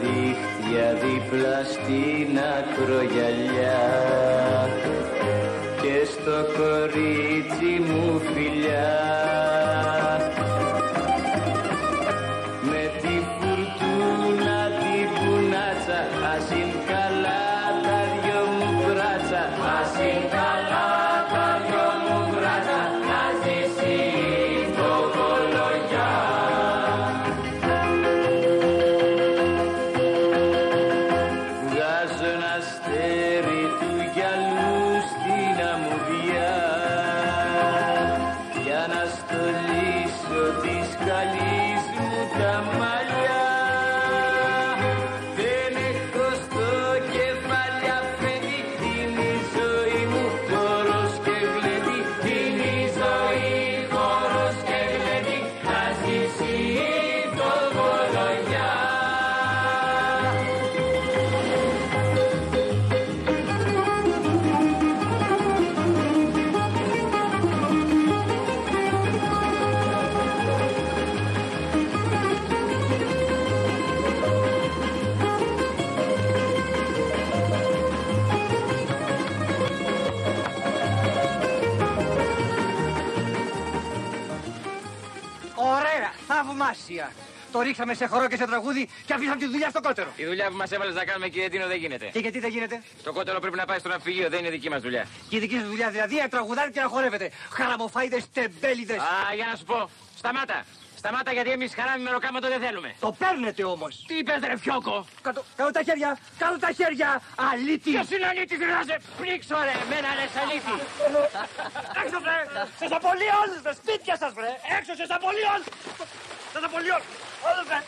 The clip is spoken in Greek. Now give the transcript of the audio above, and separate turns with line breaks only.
δίχτυα δίπλα στην ακρογιαλιά. Και στο κορίτσι μου φιλιά. Με τη φουρτούνα την πουνάτσα ας
θαυμάσια. Το ρίξαμε σε χορό και σε τραγούδι και αφήσαμε τη δουλειά στο κότερο.
Η δουλειά που μας έβαλες να κάνουμε, κύριε Τίνο, δεν γίνεται.
Και γιατί δεν γίνεται;
Το κότερο πρέπει να πάει στο ναυπηγείο, δεν είναι δική μας δουλειά.
Και η δική σα δουλειά δηλαδή να τραγουδάτε και να χορεύετε. Χαραμοφάιδες, τεμπέληδες.
Α, για να σου πω. Σταμάτα. Σταμάτα γιατί εμείς χαράμι με ροκάματο δεν θέλουμε.
Το παίρνετε όμως.
Τι είπε, ρε φιόκο;
Κάτω, κάτω τα χέρια, κάτω τα χέρια. Αλήτη.
Ποιος είναι αλήτης, να σε πνίξω, ρε. Μένα λε αλήτη.
Έξω, βρε! Σας απολύω όλους, βρε! Σπίτια σας, βρε! Έξω, σας απολύω όλους! Σας απολύω όλους, βρε!